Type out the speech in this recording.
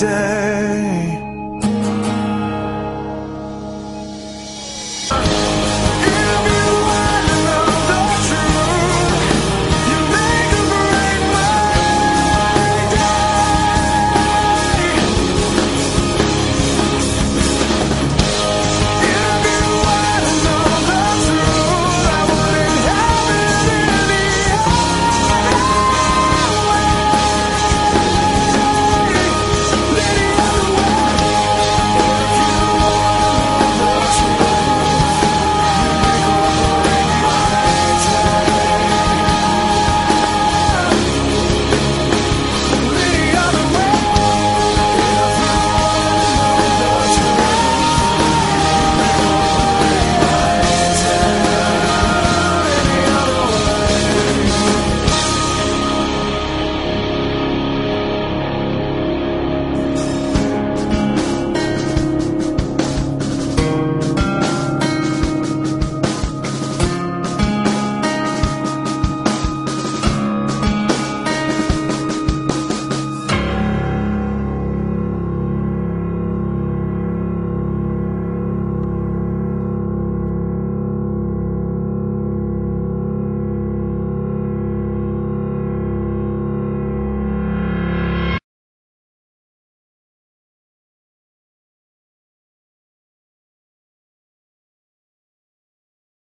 day.